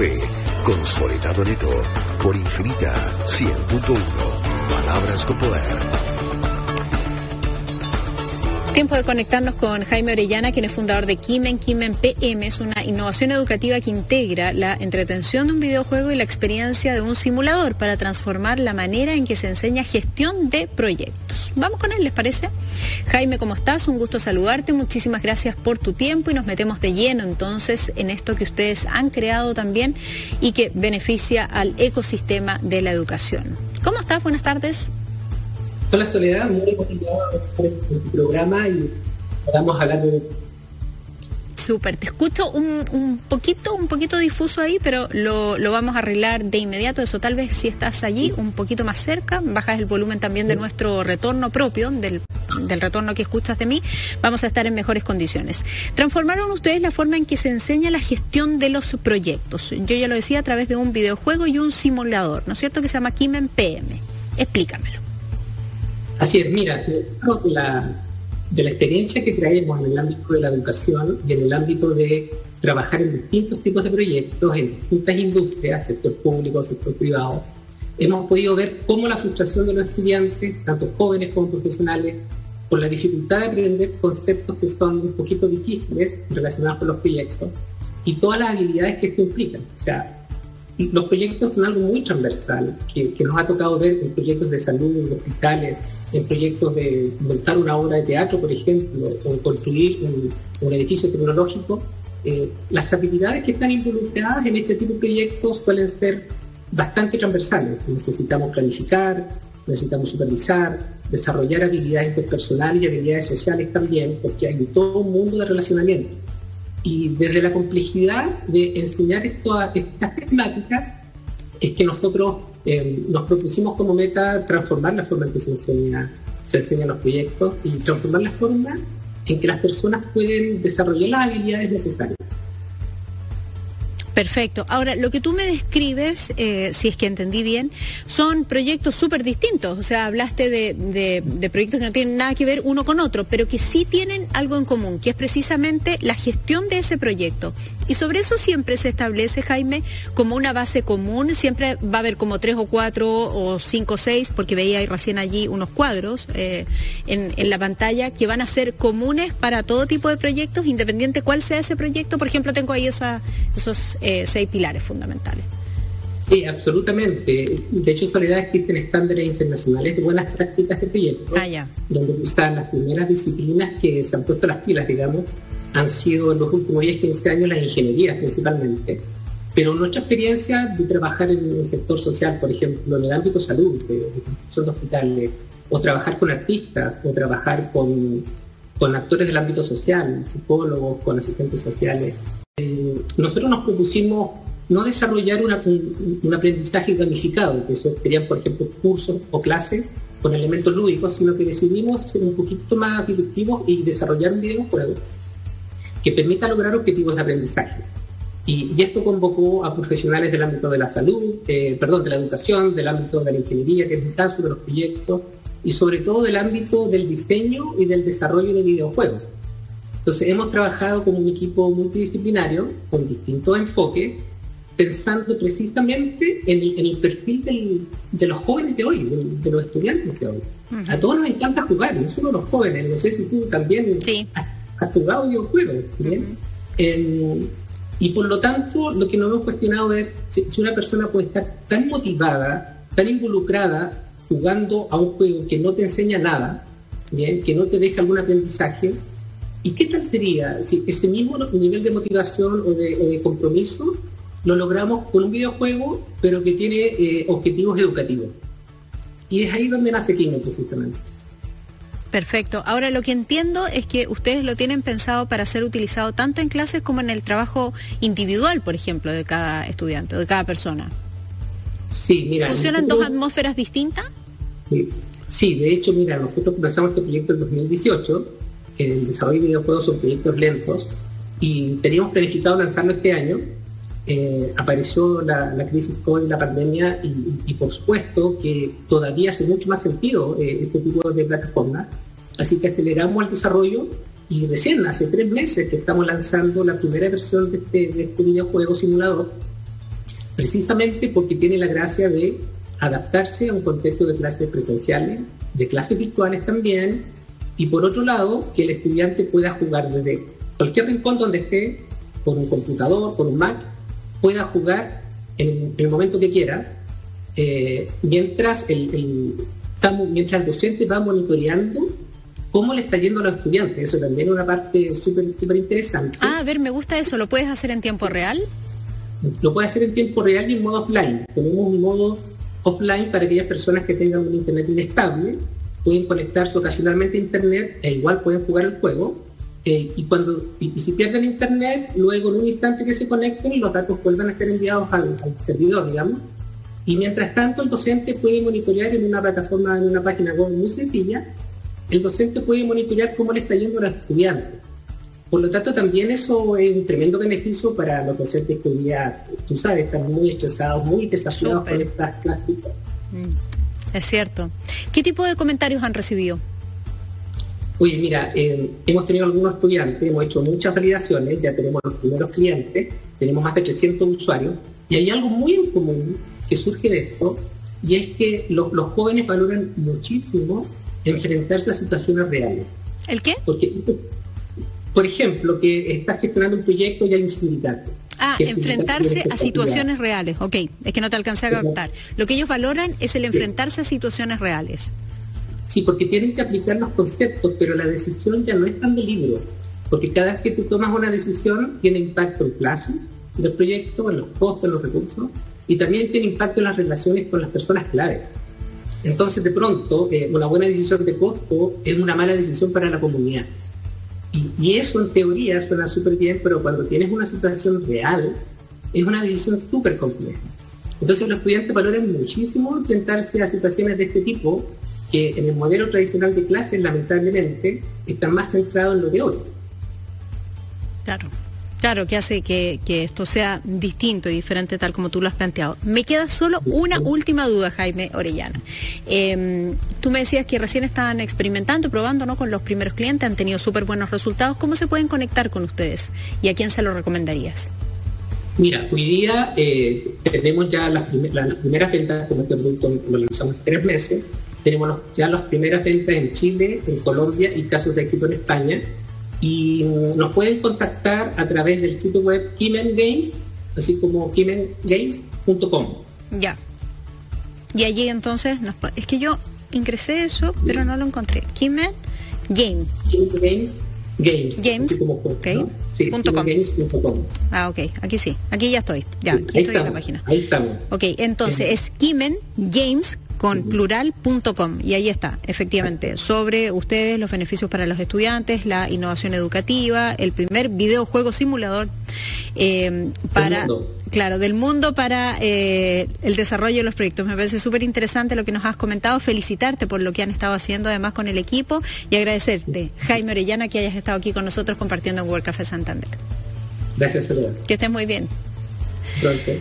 Fe, Consolidado Neto, por Infinita 100.1. Palabras con poder. Tiempo de conectarnos con Jaime Orellana, quien es fundador de Kimen. Kimen PM es una innovación educativa que integra la entretención de un videojuego y la experiencia de un simulador para transformar la manera en que se enseña gestión de proyectos. Vamos con él, ¿les parece? Jaime, ¿cómo estás? Un gusto saludarte. Muchísimas gracias por tu tiempo y nos metemos de lleno entonces en esto que ustedes han creado también y que beneficia al ecosistema de la educación. ¿Cómo estás? Buenas tardes. Hola Soledad, muy motivado por este programa y podamos hablar de Súper, te escucho un, poquito, un poquito difuso ahí, pero lo, vamos a arreglar de inmediato. Eso tal vez si estás allí un poquito más cerca, bajas el volumen también de nuestro retorno propio, del, del retorno que escuchas de mí, vamos a estar en mejores condiciones. Transformaron ustedes la forma en que se enseña la gestión de los proyectos. Yo ya lo decía a través de un videojuego y un simulador, ¿no es cierto? Que se llama Kimen PM. Explícamelo. Así es, mira, la, de la experiencia que traemos en el ámbito de la educación y en el ámbito de trabajar en distintos tipos de proyectos, en distintas industrias, sector público, sector privado, hemos podido ver cómo la frustración de los estudiantes, tanto jóvenes como profesionales, por la dificultad de aprender conceptos que son un poquito difíciles relacionados con los proyectos y todas las habilidades que esto implica. O sea, los proyectos son algo muy transversal, que, nos ha tocado ver en proyectos de salud, en hospitales, en proyectos de montar una obra de teatro, por ejemplo, o construir un, edificio tecnológico. Eh, las habilidades que están involucradas en este tipo de proyectos suelen ser bastante transversales. Necesitamos planificar, necesitamos supervisar, desarrollar habilidades interpersonales y habilidades sociales también, porque hay todo un mundo de relacionamiento. Y desde la complejidad de enseñar estas temáticas es que nosotros eh, nos propusimos como meta transformar la forma en que se enseña, se enseñan los proyectos y transformar la forma en que las personas pueden desarrollar las habilidades necesarias. Perfecto. Ahora, lo que tú me describes, eh, si es que entendí bien, son proyectos súper distintos. O sea, hablaste de, proyectos que no tienen nada que ver uno con otro, pero que sí tienen algo en común, que es precisamente la gestión de ese proyecto. Y sobre eso siempre se establece, Jaime, como una base común. Siempre va a haber como tres o cuatro o cinco o seis, porque veía recién allí unos cuadros eh, en, en la pantalla que van a ser comunes para todo tipo de proyectos, independiente cuál sea ese proyecto. Por ejemplo, tengo ahí esa, esos eh, seis pilares fundamentales. Sí, absolutamente. De hecho, en Soledad existen estándares internacionales de buenas prácticas de proyectos, ah, donde quizás las primeras disciplinas que se han puesto las pilas, digamos, han sido en los últimos 10, 15 años las ingenierías principalmente. Pero nuestra experiencia de trabajar en el sector social, por ejemplo, en el ámbito salud, de, construcción de hospitales, o trabajar con artistas, o trabajar con, con actores del ámbito social, psicólogos, con asistentes sociales, nosotros nos propusimos no desarrollar un, aprendizaje gamificado, que serían, por ejemplo, cursos o clases con elementos lúdicos, sino que decidimos ser un poquito más directivos y desarrollar un videojuego que permita lograr objetivos de aprendizaje. Y, esto convocó a profesionales del ámbito de la salud, eh, perdón, de la educación, del ámbito de la ingeniería, que es el caso, de los proyectos, y sobre todo del ámbito del diseño y del desarrollo de videojuegos. Entonces hemos trabajado como un equipo multidisciplinario con distintos enfoques, pensando precisamente en el, perfil de los jóvenes de hoy, de, los estudiantes de hoy. A todos nos encanta jugar, no solo los jóvenes, no sé si tú también has, jugado videojuegos. y por lo tanto, lo que nos hemos cuestionado es si, una persona puede estar tan motivada, tan involucrada, jugando a un juego que no te enseña nada, ¿bien? que no te deja algún aprendizaje, ¿Y qué tal sería si ese mismo nivel de motivación o de, compromiso lo logramos con un videojuego, pero que tiene eh, objetivos educativos? Y es ahí donde nace Kino precisamente. Perfecto. Ahora lo que entiendo es que ustedes lo tienen pensado para ser utilizado tanto en clases como en el trabajo individual, por ejemplo, de cada estudiante, de cada persona. Sí, mira. ¿Funcionan dos atmósferas distintas? Sí. sí, de hecho, mira, nosotros comenzamos este proyecto en 2018 el desarrollo de videojuegos son proyectos lentos y teníamos planificado lanzarlo este año. Eh, apareció la, crisis COVID, la pandemia y, por supuesto que todavía hace mucho más sentido eh, este tipo de plataformas. Así que aceleramos el desarrollo y recién hace tres meses que estamos lanzando la primera versión este, de este videojuego simulador precisamente porque tiene la gracia de adaptarse a un contexto de clases presenciales, de clases virtuales también, y por otro lado, que el estudiante pueda jugar desde cualquier rincón donde esté, por un computador, por un Mac, pueda jugar en, el momento que quiera, eh, mientras, el, mientras el docente va monitoreando cómo le está yendo a los estudiantes. Eso también es una parte súper súper interesante. Ah, a ver, me gusta eso. ¿Lo puedes hacer en tiempo real? Lo puedes hacer en tiempo real y en modo offline. Tenemos un modo offline para aquellas personas que tengan un internet inestable. Pueden conectarse ocasionalmente a internet e igual pueden jugar el juego. Eh, y cuando y, si pierden internet, luego en un instante que se conecten, los datos vuelvan a ser enviados al, al servidor, digamos. Y mientras tanto, el docente puede monitorear en una plataforma, en una página web muy sencilla, el docente puede monitorear cómo le está yendo a los estudiantes. Por lo tanto, también eso es un tremendo beneficio para los docentes que hoy día, tú sabes, están muy estresados, muy desafiados con estas clases. Mm, es cierto. ¿Qué tipo de comentarios han recibido? Oye, mira, eh, hemos tenido algunos estudiantes, hemos hecho muchas validaciones, ya tenemos los primeros clientes, tenemos de 300 usuarios, y hay algo muy en común que surge de esto, y es que los jóvenes valoran muchísimo enfrentarse a situaciones reales. ¿El qué? Porque, por ejemplo, que estás gestionando un proyecto y hay un sindicato. Ah, enfrentarse a situaciones reales. Ok, es que no te alcancé a captar. Lo que ellos valoran es el enfrentarse a situaciones reales. Sí, porque tienen que aplicar los conceptos, pero la decisión ya no es tan de libro. Porque cada vez que tú tomas una decisión tiene impacto en plazo del proyecto, en los costos, en los recursos, y también tiene impacto en las relaciones con las personas clave. Entonces, de pronto, eh, una buena decisión de costo es una mala decisión para la comunidad. Y, eso en teoría suena súper bien, pero cuando tienes una situación real, es una decisión súper compleja. Entonces los estudiantes valoran muchísimo enfrentarse a situaciones de este tipo que en el modelo tradicional de clases, lamentablemente, están más centrados en lo teórico. Claro. Claro, que hace que, esto sea distinto y diferente tal como tú lo has planteado. Me queda solo una última duda, Jaime Orellana. Em, tú me decías que recién estaban experimentando, probando ¿no? con los primeros clientes, han tenido súper buenos resultados. ¿Cómo se pueden conectar con ustedes y a quién se lo recomendarías? Mira, hoy día eh, tenemos ya las, primeras ventas, como este producto lo lanzamos hace tres meses, tenemos ya las primeras ventas en Chile, en Colombia y casos de éxito en España y nos pueden contactar a través del sitio web Kimen Games, así como kimengames.com. Ya. Y allí entonces, es que yo ingresé eso, pero no lo encontré. Kimen Game. Games. Games. Games. Ah, ok. Aquí sí. Aquí ya estoy. Ya, aquí estoy en la página. Ahí estamos. Ok, entonces es Kimen Games con plural.com y ahí está, efectivamente, sobre ustedes, los beneficios para los estudiantes, la innovación educativa, el primer videojuego simulador eh, para... Claro, del mundo para eh, el desarrollo de los proyectos. Me parece súper interesante lo que nos has comentado. Felicitarte por lo que han estado haciendo además con el equipo y agradecerte, Jaime Orellana, que hayas estado aquí con nosotros compartiendo en World Café Santander. Gracias, Salud. Que estés muy bien. Pronto.